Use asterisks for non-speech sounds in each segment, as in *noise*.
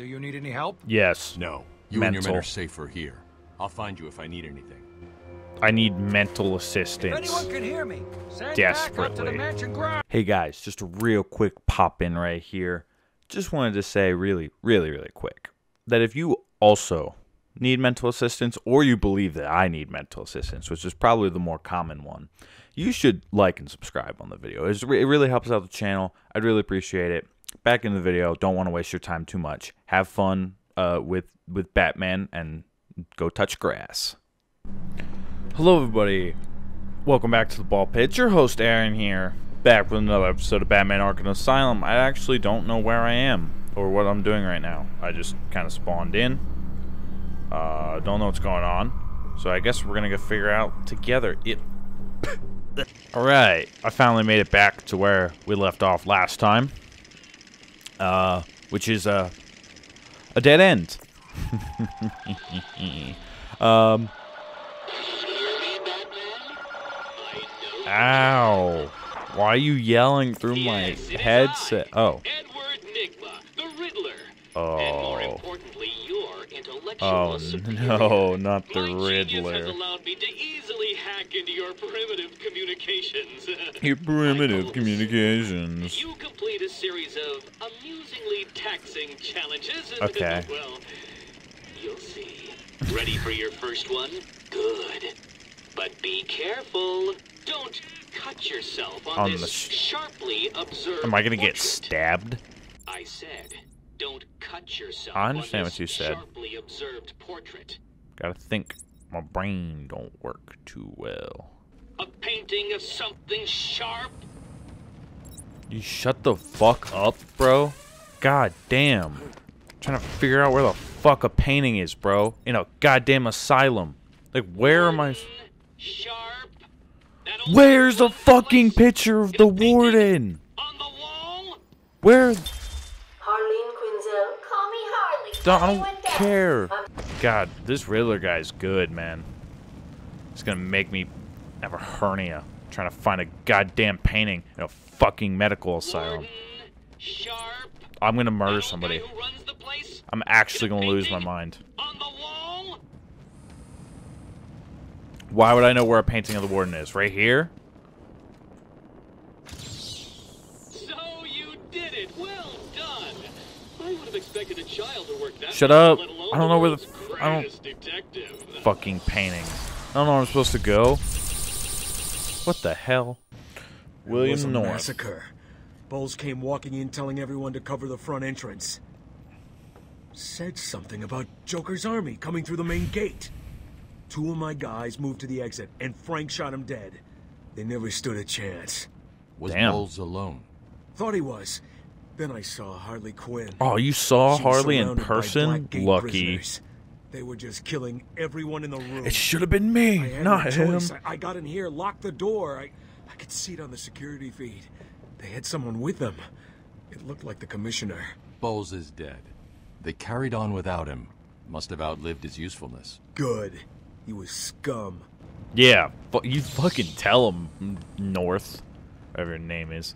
Do you need any help? Yes. No. You and your men are safer here. I'll find you if I need anything. I need mental If assistance. anyone can hear me, send back up to the Desperately. mansion ground. Hey guys, just a real quick pop in right here. Just wanted to say really, really, really quick that if you also need mental assistance or you believe that I need mental assistance, which is probably the more common one, you should like and subscribe on the video. It's, it really helps out the channel. I'd really appreciate it. Back in the video, don't want to waste your time too much. Have fun uh, with with Batman and go touch grass. Hello, everybody. Welcome back to the Ballpit. Your host Aaron here, back with another episode of Batman Arkham Asylum. I actually don't know where I am or what I'm doing right now. I just kind of spawned in. Uh, don't know what's going on, so I guess we're gonna go figure out together. It. *coughs* All right, I finally made it back to where we left off last time. Uh, which is a a dead end. *laughs* um. Ow. Why are you yelling through my Yes, is headset? Oh. Edward Nigma, the Riddler. Oh. And more importantly, your intellectual Oh, *laughs* no, not the My Riddler. Me hack into your primitive communications. *laughs* Your primitive communications. You complete a series of amusingly taxing challenges. and, *laughs* Okay. well, you'll see. Ready for your first one? Good. But be careful. Don't cut yourself on, On this the sh- sharply observed Am I gonna get portrait. stabbed? I said, don't cut yourself. I understand on what you said. Sharply observed portrait. Gotta think. My brain don't work too well. A painting of something sharp. You shut the fuck up, bro. God damn. trying to figure out where the fuck a painting is, bro. In a goddamn asylum. Like, where am I? Sharp. Where's the fucking place picture of the warden? On the wall. Where? Harleen Quinzel, call me Harley. Don't, I don't went down. care. God, this Riddler guy's good, man. It's gonna make me have a hernia trying to find a goddamn painting in a fucking medical asylum. I'm gonna murder somebody. guy who runs the place. I'm actually gonna lose my mind. On the wall. Why would I know where a painting of the warden is? Right here? So you did it. Well done. I would have expected a child to work that. Shut up. I don't know where the- I don't- detective. Fucking painting. I don't know where I'm supposed to go. What the hell? It was a North. massacre. Bowles came walking in telling everyone to cover the front entrance. Said something about Joker's army coming through the main gate. Two of my guys moved to the exit, and Frank shot him dead. They never stood a chance. Was Damn. Bowles alone? Thought he was. Then I saw Harley Quinn. Oh, you saw She Harley in person? Lucky. prisoners. They were just killing everyone in the room. It should have been I me, had not no him. choice. I, I got in here, locked the door. I, I could see it on the security feed. They had someone with them. It looked like the commissioner. Bowles is dead. They carried on without him. Must have outlived his usefulness. Good. He was scum. Yeah, fu- you fucking tell him, North, whatever your name is.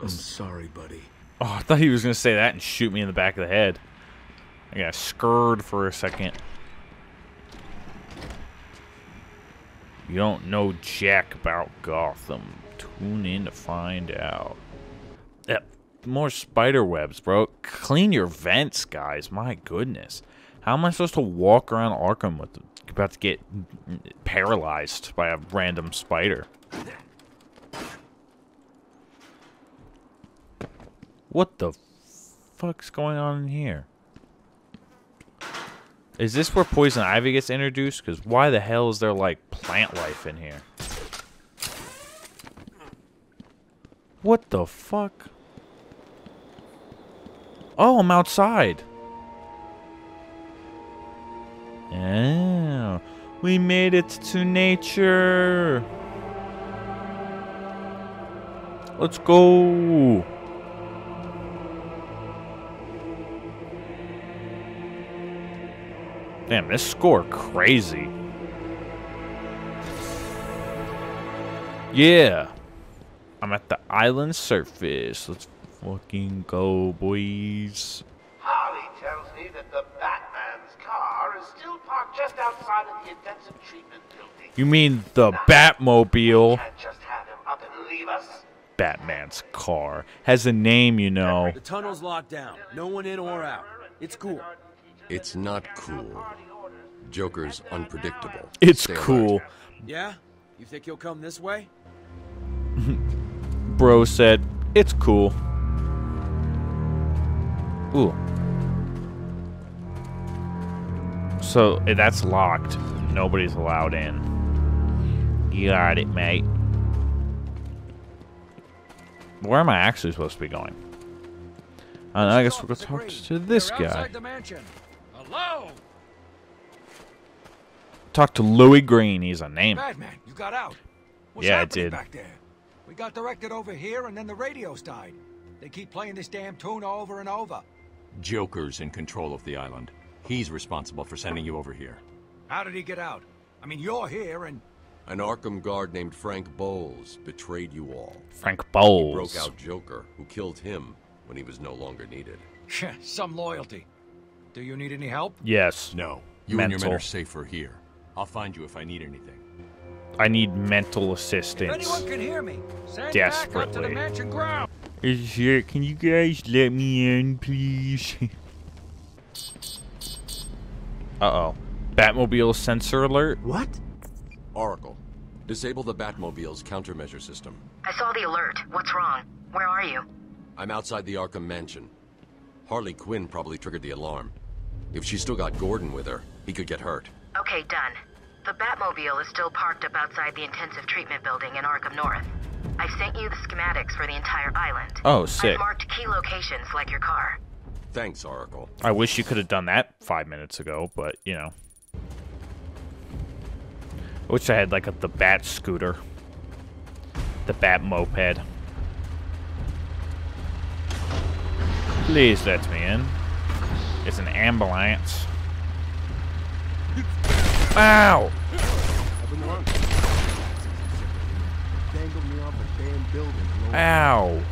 I'm sorry, buddy. Oh, I thought he was gonna say that and shoot me in the back of the head. I got scared for a second. You don't know jack about Gotham. Tune in to find out. Yeah, more spider webs, bro. Clean your vents, guys. My goodness. How am I supposed to walk around Arkham with about to get paralyzed by a random spider? What the fuck's going on in here? Is this where poison ivy gets introduced? Because why the hell is there like plant life in here? What the fuck? Oh, I'm outside. Yeah, we made it to nature. Let's go. Damn, this score crazy. Yeah. I'm at the island surface. Let's fucking go, boys. Harley tells me that the Batman's car is still parked just outside of the intensive treatment building. You mean the Batmobile? Can't just have him up and leave us. Batman's car has a name, you know. The tunnel's locked down. No one in or out. It's cool. It's not cool. Joker's unpredictable. It's Stay alert. cool. Yeah? You think he'll come this way? *laughs* Bro said, it's cool. Ooh. So eh, that's locked. Nobody's allowed in. You got it, mate. Where am I actually supposed to be going? Uh, I guess we'll go Officer talk to this we're guy. Outside the mansion. Hello? Talk to Louis Green. He's a name. Batman, you got out. What's Yeah, I did. back there? We got directed over here and then the radios died. They keep playing this damn tune over and over. Joker's in control of the island. He's responsible for sending you over here. How did he get out? I mean, you're here and... An Arkham guard named Frank Bowles betrayed you all. Frank He Bowles. broke out Joker, who killed him when he was no longer needed. *laughs* Some loyalty. Do you need any help? Yes. No. You and your men are safer here. I'll find you if I need anything. I need mental If assistance. anyone can hear me, send back up to Desperately. the mansion ground. Is here? Can you guys let me in, please? *laughs* uh oh. Batmobile sensor alert. What? Oracle, disable the Batmobile's countermeasure system. I saw the alert. What's wrong? Where are you? I'm outside the Arkham mansion. Harley Quinn probably triggered the alarm. If she's still got Gordon with her, he could get hurt. Okay, done. The Batmobile is still parked up outside the intensive treatment building in Arkham North. I've sent you the schematics for the entire island. Oh, sick. I've marked key locations like your car. Thanks, Oracle. I wish you could have done that five minutes ago, but you know. I wish I had like a, the Bat scooter, the Bat moped. Please let me in. It's an ambulance. Ow! Ow!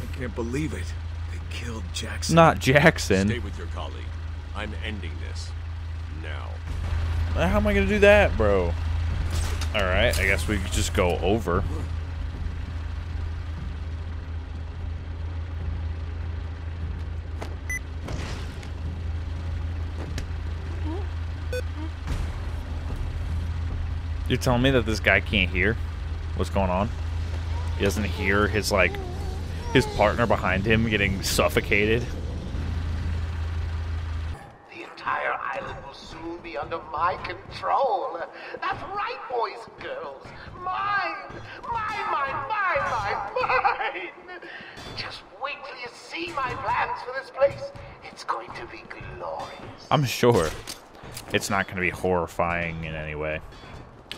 I can't believe it. They killed Jackson. Not Jackson. Stay with your colleague. I'm ending this. Now. How am I gonna do that, bro? Alright, I guess we could just go over. You're telling me that this guy can't hear what's going on? He doesn't hear his, like, his partner behind him getting suffocated? The entire island will soon be under my control. That's right, boys and girls. Mine! Mine, mine, mine, mine, mine! Just wait till you see my plans for this place. It's going to be glorious. I'm sure it's not going to be horrifying in any way.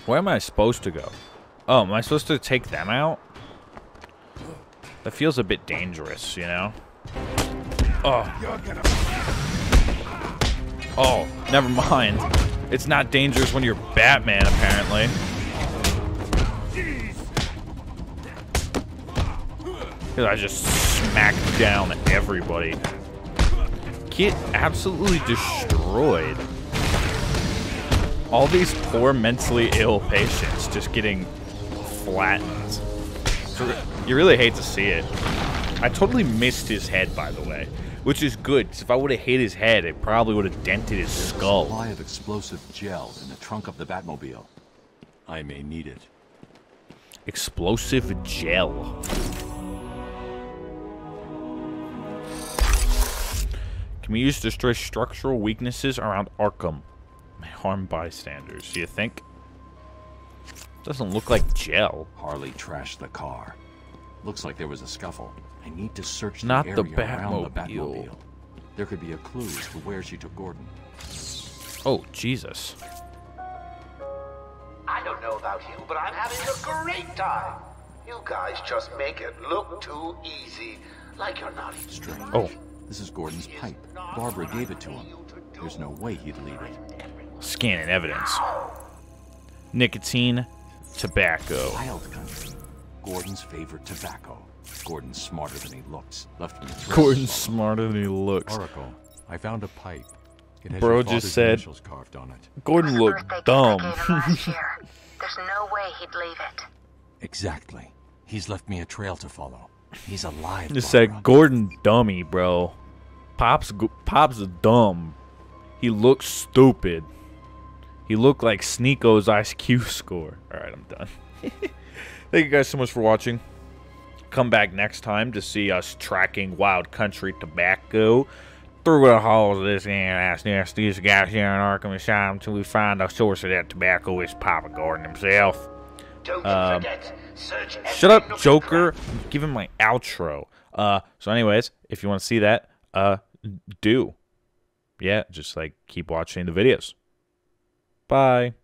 Where am I supposed to go? Oh, am I supposed to take them out? That feels a bit dangerous, you know? Oh. Oh, never mind. It's not dangerous when you're Batman, apparently. Because I just smacked down everybody. Get absolutely destroyed. All these poor mentally ill patients just getting flattened. You really hate to see it. I totally missed his head, by the way. Which is good, 'cause if I would have hit his head, it probably would have dented his skull. Supply of explosive gel in the trunk of the Batmobile. I may need it. Explosive gel. Can we use to destroy structural weaknesses around Arkham? May harm bystanders. Do you think? Doesn't look like gel. Harley trashed the car. Looks like there was a scuffle. I need to search the Not area the around the Batmobile. Batmobile. There could be a clue as to where she took Gordon. Oh, Jesus. I don't know about you, but I'm having a great time. You guys just make it look too easy, like you're not even Strange. Oh. This is Gordon's pipe. Barbara gave it to him. There's no way he'd leave it. Scanning evidence. Nicotine, tobacco. Wild country. Gordon's favorite tobacco. Gordon's smarter than he looks. Left him in Gordon's smarter than he looks. Oracle, I found a pipe. It has Bro your just said- initials carved on it. Gordon Birthday looked dumb. I gave him last *laughs* year. There's no way he'd leave it. Exactly. He's left me a trail to follow. He's alive. Just Barbara. said Gordon dummy, bro. Pop's Pop's dumb. He looks stupid. He looked like Sneeko's IQ score. All right, I'm done. *laughs* Thank you guys so much for watching. Come back next time to see us tracking wild country tobacco through the halls of this ass nasty guys here in Arkham Asylum until we find the source of that tobacco is Papa Gordon himself. Don't Um, forget, search Shut up, Joker. Give him my outro. Uh, so, anyways, if you want to see that, uh, do. Yeah, just like keep watching the videos. Bye.